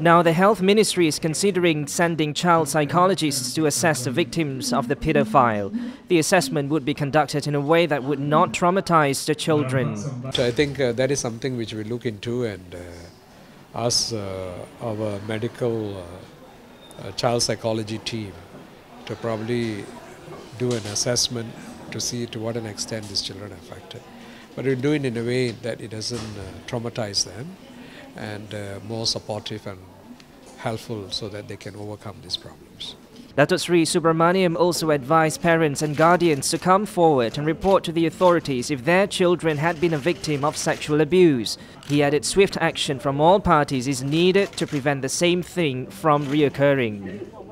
Now, the Health Ministry is considering sending child psychologists to assess the victims of the pedophile. The assessment would be conducted in a way that would not traumatize the children. So I think uh, that is something which we look into and uh, ask uh, our medical uh, uh, child psychology team to probably do an assessment to see to what an extent these children are affected. But we do it in a way that it doesn't uh, traumatize them and uh, more supportive and helpful so that they can overcome these problems. Dato Sri Subramaniam also advised parents and guardians to come forward and report to the authorities if their children had been a victim of sexual abuse. He added swift action from all parties is needed to prevent the same thing from reoccurring.